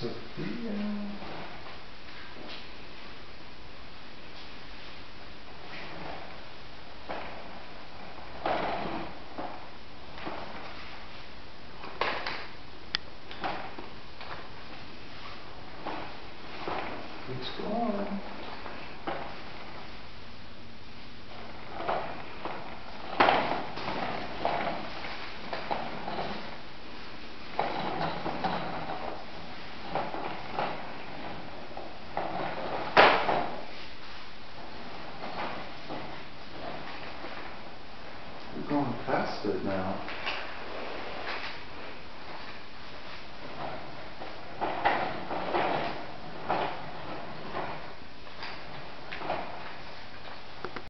Sophia. It's gone. going faster now.